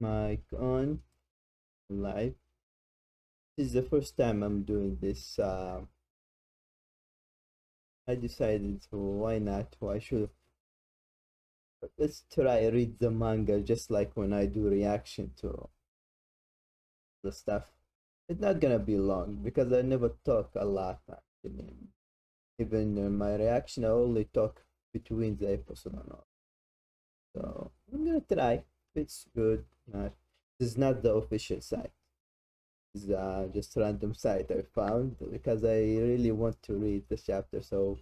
mic on live. This is the first time i'm doing this uh, i decided so why not? Why should let's try read the manga just like when i do reaction to the stuff. It's not gonna be long because i never talk a lot actually. Even in my reaction i only talk between the episode and all. So i'm gonna try. It's good not this is not the official site. This is uh, just random site i found because i really want to read the chapter so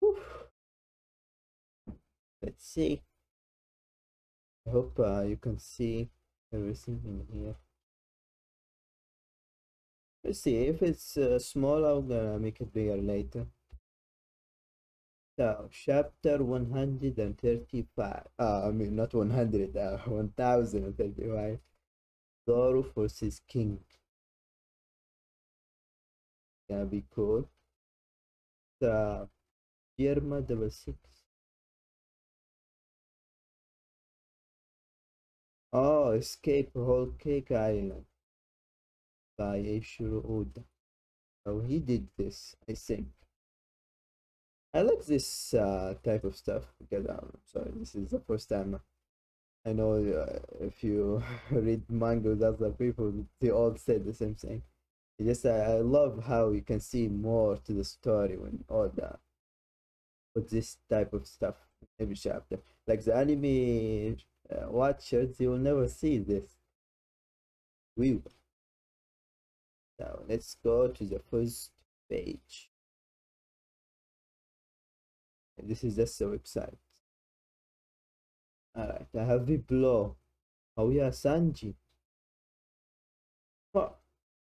whew. let's see. I hope uh, you can see everything in here. Let's see if it's uh, small i'm gonna make it bigger later so, chapter 135. Uh, I mean, not 100, uh, 1035. Zoro versus King. Gonna be cool. The Yerma six. Oh, Escape Whole Cake Island by Eiichiro Oda. Oh, he did this, I think. I like this uh, type of stuff because um, sorry, this is the first time I know uh, if you read manga with other people, they all say the same thing. Just I, I love how you can see more to the story when all the with this type of stuff every chapter. Like the anime uh, watchers, you will never see this. We. Now let's go to the first page. This is just the website. Alright, I have the Biblo. Oh yeah, Sanji. Fuck.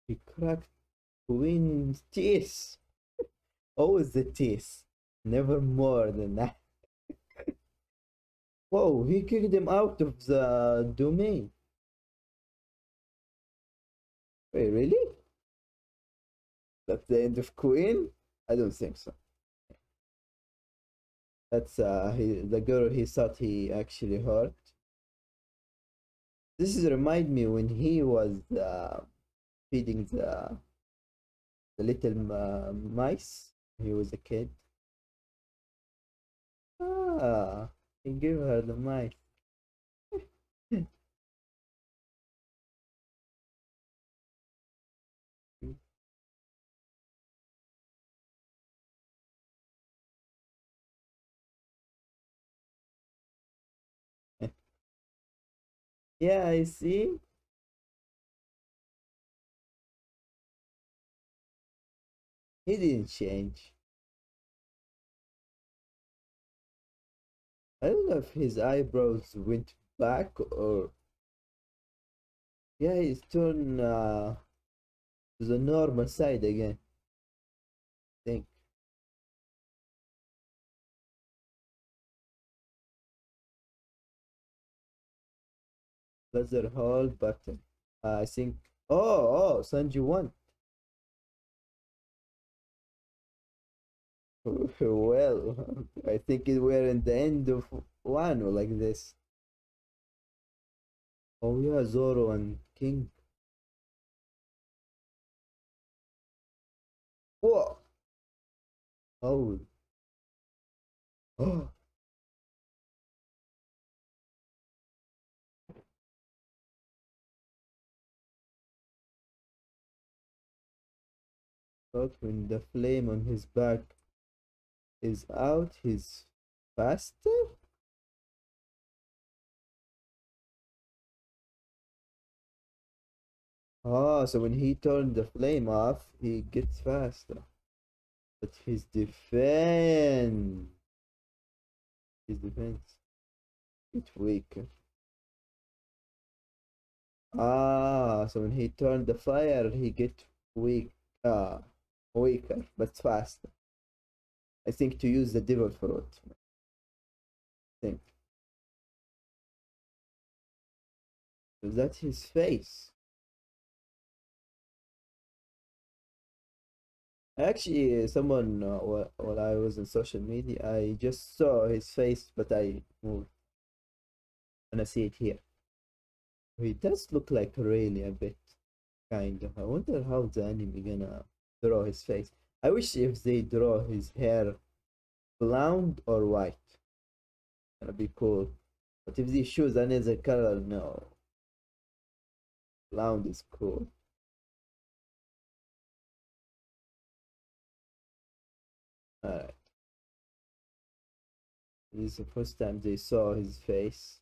He cracked Queen's teeth. Always the teeth. Never more than that. Whoa, he kicked him out of the domain. Wait, really? That's the end of Queen? I don't think so. That's uh he, the girl he thought he actually hurt. This is remind me when he was uh, feeding the the little uh, mice. He was a kid. Ah, he gave her the mice. Yeah, I see. He didn't change. I don't know if his eyebrows went back or yeah, he's turned uh, to the normal side again. I think. Buzzer hold button. Uh, I think. Oh, oh, Sanji won. well, I think it we're in the end of one like this. Oh yeah, Zoro and King. Whoa! Oh. Oh. But when the flame on his back is out, he's faster? Oh, so when he turned the flame off, he gets faster. But his defense, his defense, it's weaker. Ah, so when he turned the fire, he get weak, uh, weaker, but faster. I think to use the devil fruit. I think. Is that his face? Actually, someone uh, while, I was on social media, I just saw his face, but I moved and I see it here. He does look like really a bit, kind of. I wonder how the anime gonna draw his face. I wish if they draw his hair blonde or white, gonna be cool. But if they choose another color, no. Blonde is cool. Alright. This is the first time they saw his face.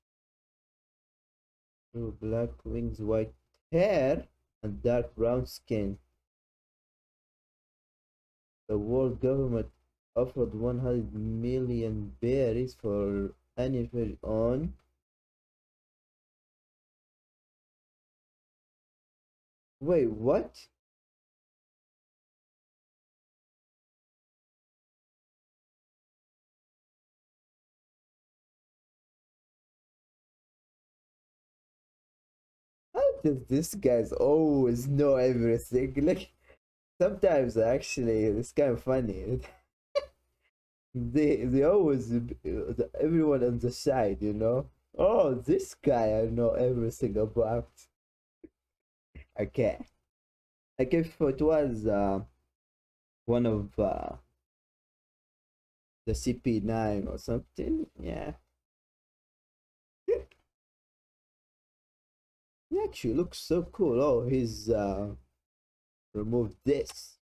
Ooh, black wings, white hair, and dark brown skin. The world government offered 100 million berries for anniversary on Wait, what? How does this guy's always know everything? Like sometimes actually it's kind of funny. they they always everyone on the side, you know. Oh, this guy I know everything about. Okay, like if it was uh, one of uh, the CP9 or something, yeah. He actually looks so cool. Oh, he's uh, removed this.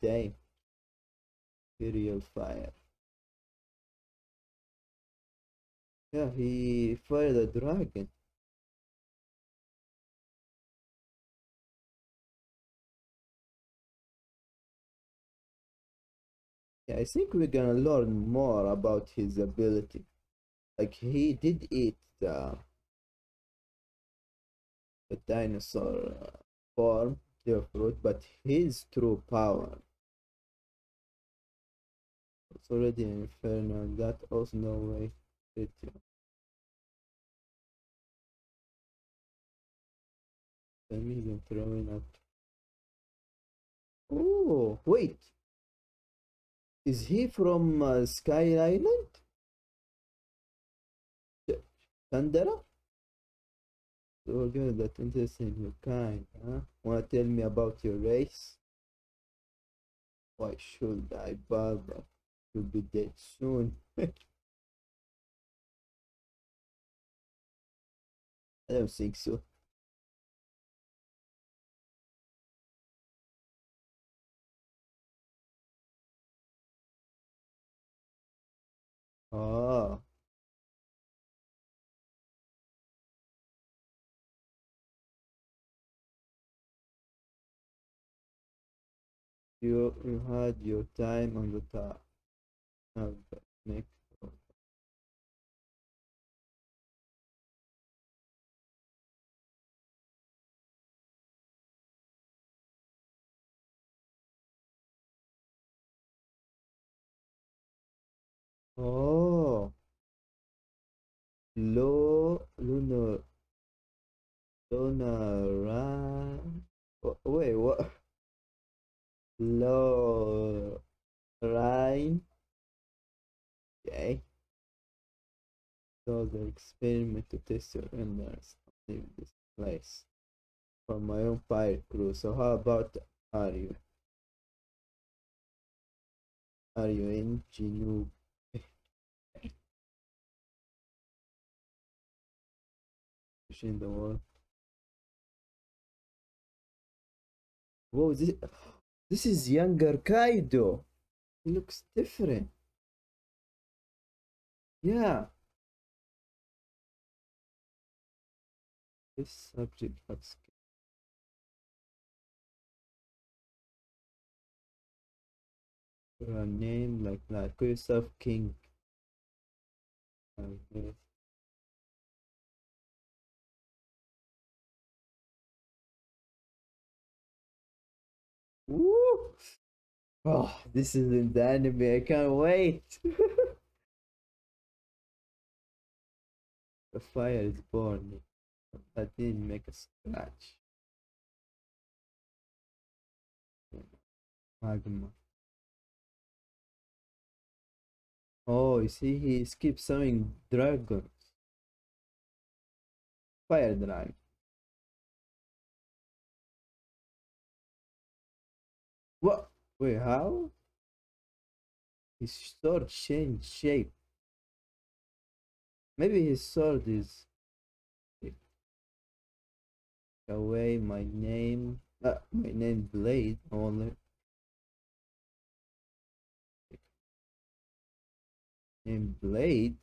Dang. Imperial fire. Yeah, he fired a dragon. Yeah, I think we're gonna learn more about his ability. Like he did eat the, the dinosaur uh, form, the fruit, but his true power. It's already an inferno, that also no way. It, Familiar throwing up. Oh, wait. Is he from uh, Sky Island? Thundera? So good, that interesting your kind, huh? Wanna tell me about your race? Why should I bother? You'll be dead soon. I don't think so. Oh. You had your time on the top. Have next. Oh. Lo lunar lunar wait what low line okay. So the experiment to test your endurance leave this place. For my own pirate crew so how about are you? Are you in Genu in the world. Whoa, this this is younger Kaido. He looks different. Yeah. This subject looks a name like that. Call yourself king. Okay. Woo! Oh, this is in the anime. I can't wait. the fire is born. That didn't make a scratch. Magma. Oh, you see, he keeps summoning dragons. Fire dragon. What? Wait, how? His sword changed shape. Maybe his sword is away my name uh, my name blade only name blade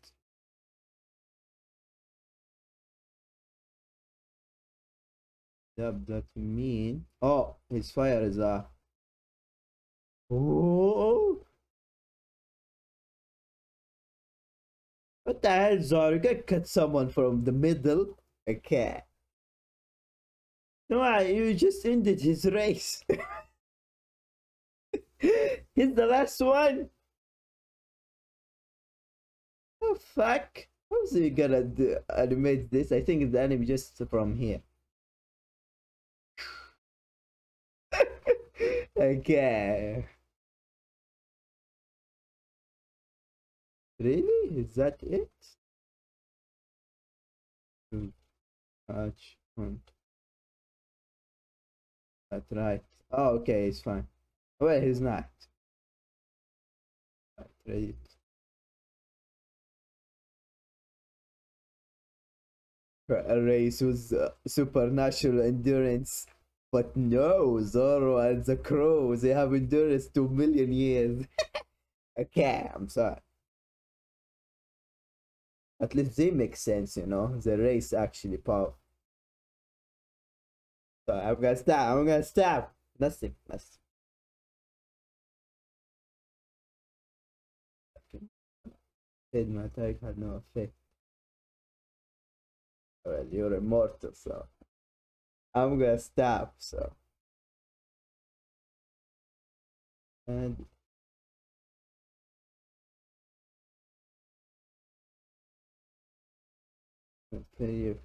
Yep, that mean oh his fire is uh oh what the hell can cut someone from the middle okay no, you just ended his race. He's the last one. Oh fuck. How's he gonna do, animate this? I think the anime just from here. okay. Really? Is that it? Hunt. That's right. Oh, okay, he's fine. Well, he's not. Right, A race with uh, supernatural endurance. But no, Zoro and the Crow, they have endurance two million years. okay, I'm sorry. At least they make sense, you know. The race actually powerful. So I'm gonna stop. I'm gonna stop. Nothing. Nothing. Said my attack had no effect. Well, you're immortal, so I'm gonna stop. So and pay you.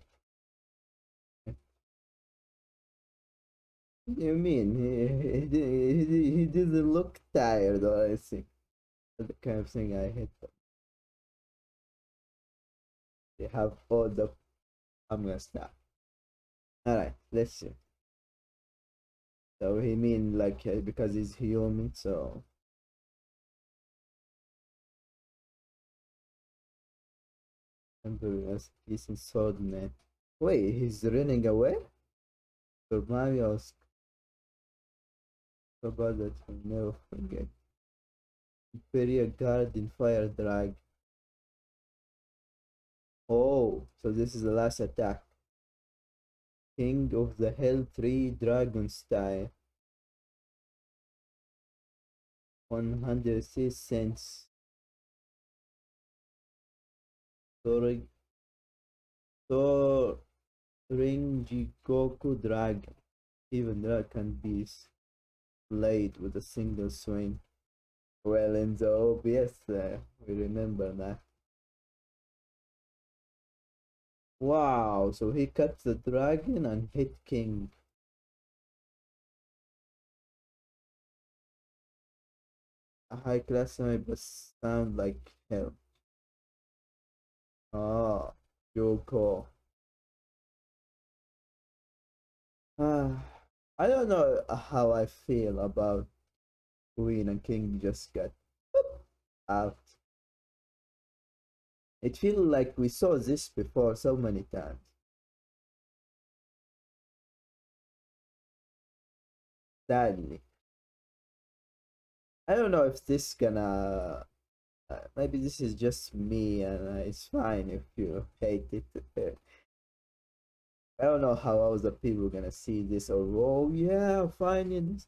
mean? He, he, he, he didn't look tired or anything. The kind of thing I hate. They have all the. I'm gonna. Alright, let's see. So he mean like uh, because he's human, so. Decent sword man. Wait, he's running away? So Mario was about that will never forget. Imperial Guardian Fire Drag. Oh, so this is the last attack. King of the Hell 3 Dragon Style. 106 cents. Jigoku Dragon. Even that can be played with a single swing. Well, in the OBS, uh, we remember that. Wow, so he cut the dragon and hit king. A high class but sound like hell. Ah, Yoko. Ah. I don't know how I feel about Queen and King just got out. It feels like we saw this before so many times. Sadly. I don't know if this gonna uh, maybe this is just me and uh, it's fine if you hate it I don't know how else the people gonna see this or oh yeah, finding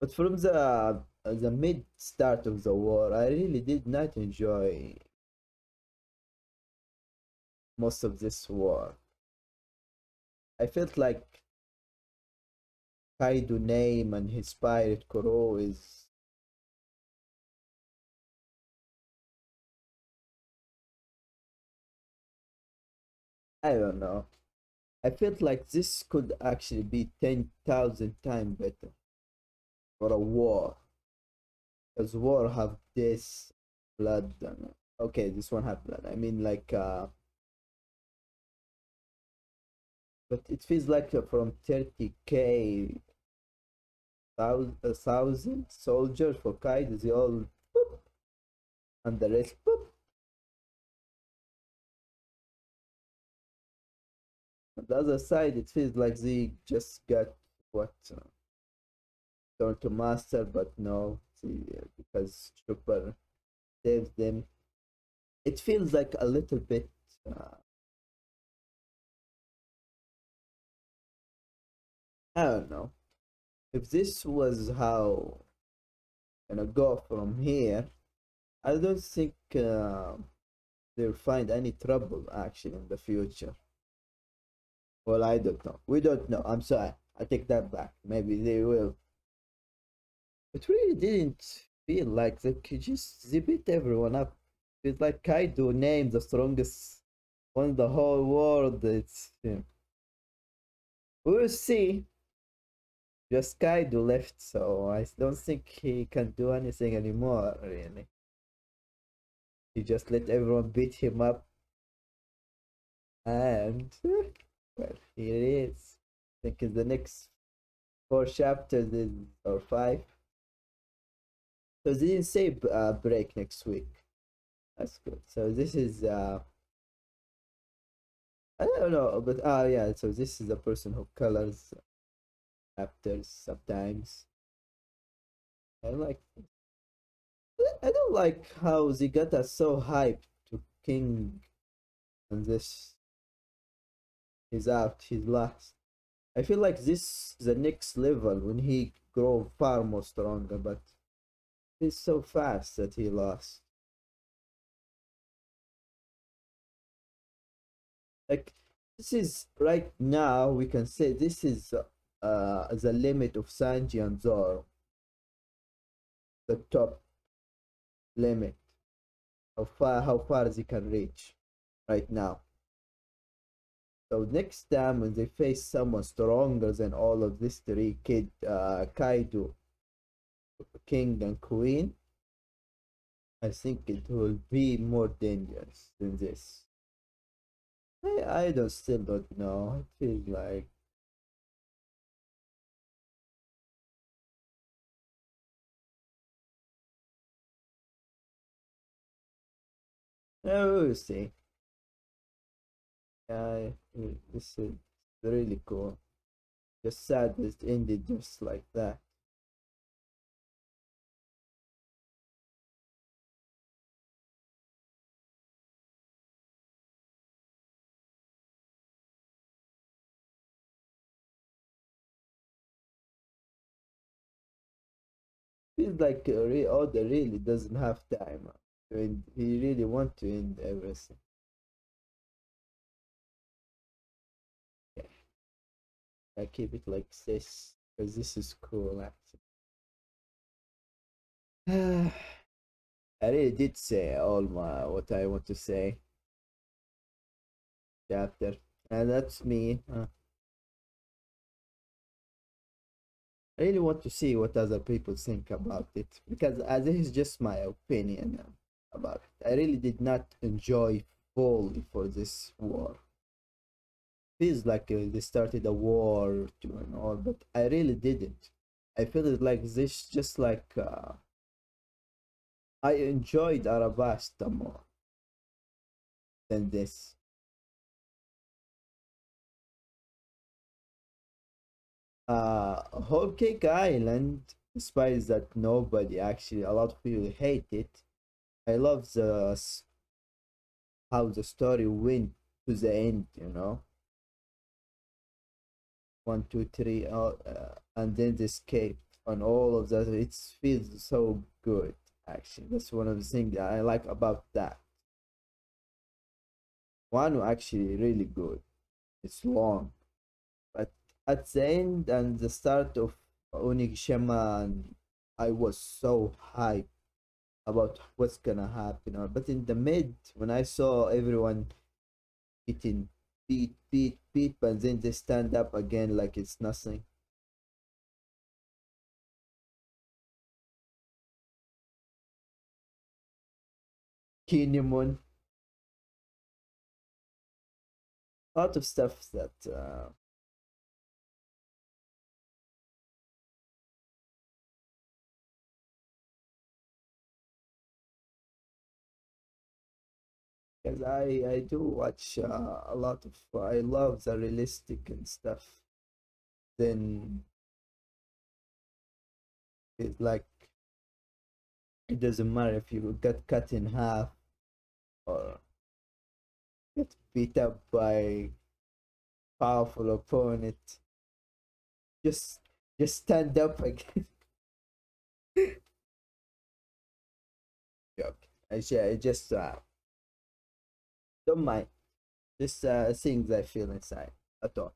But from the uh, the mid start of the war, I really did not enjoy most of this war. I felt like Kaido name and his pirate Koro is I don't know. I felt like this could actually be 10,000 times better. for a war. Because war have this blood. Okay, this one have blood. I mean, like, uh, but it feels like from 30k thousand, soldiers for Kaido, they all boop, and the rest boop. The other side, it feels like they just got what uh, turn to master, but no, see, uh, because Chopper saves them. It feels like a little bit. Uh, I don't know. If this was how gonna go from here, I don't think uh, they'll find any trouble actually in the future. Well, I don't know. We don't know. I'm sorry. I take that back. Maybe they will. It really didn't feel like they could just beat everyone up. It's like Kaido named the strongest one in the whole world. It's yeah. We'll see. Just Kaido left, so I don't think he can do anything anymore, really. He just let everyone beat him up. And uh, well, here it is. I think in the next four chapters is, or five. So they didn't say uh, break next week. That's good. So this is uh I don't know, but oh yeah, so this is the person who colors chapters sometimes. I like I don't like how us so hyped to King and this he's out, he's lost. I feel like this is the next level when he grow far more stronger, but he's so fast that he lost. Like this is right now we can say this is uh the limit of Sanji and Zoro. The top limit how far how far they can reach right now. So next time when they face someone stronger than all of these three kid uh Kaido, King and Queen, I think it will be more dangerous than this. I I don't still don't know. It feels like Yeah, we'll see. Yeah, this is really cool. Just sad that it ended just like that. Feels like uh, Oda really doesn't have time. Mean, he really want to end everything. I keep it like this because this is cool. Actually, I really did say all my what I want to say. Chapter, and that's me. Uh, I really want to see what other people think about it because uh, this is just my opinion about it. I really did not enjoy fully for this war. Feels like uh, they started a war too and all, but I really didn't. I feel it like this, just like uh, I enjoyed Arabasta more than this. Uh, Whole Cake Island, despite that nobody actually, a lot of people hate it, I love the how the story went to the end, you know. One, two, three, uh, uh, and then the escape on all of that. It feels so good, actually. That's one of the things that I like about that. One actually really good. It's long, but at the end and the start of Onigashima, I was so hyped about what's gonna happen but in the mid when i saw everyone getting beat, beat, beat, but then they stand up again like it's nothing. Kinemon. A lot of stuff that uh, because I I do watch uh, a lot of I love the realistic and stuff. Then it's like it doesn't matter if you get cut in half or get beat up by powerful opponent. Just just stand up again. Joke. I just uh don't mind. Just uh, things I feel inside. At all.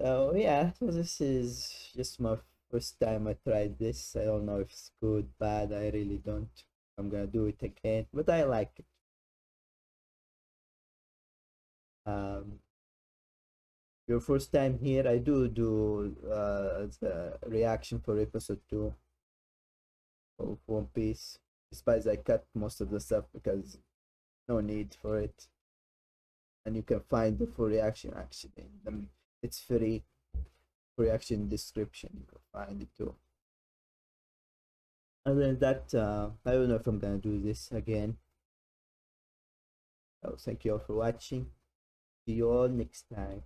So yeah, so this is just my first time I tried this. I don't know if it's good, bad. I really don't. I'm gonna do it again, but I like it. Um, your first time here, I do do uh, the reaction for episode two of One Piece despite I cut most of the stuff because no need for it. And you can find the full reaction actually. It's free reaction description. You can find it too. Other than that, uh, I don't know if I'm gonna do this again. So thank you all for watching. See you all next time.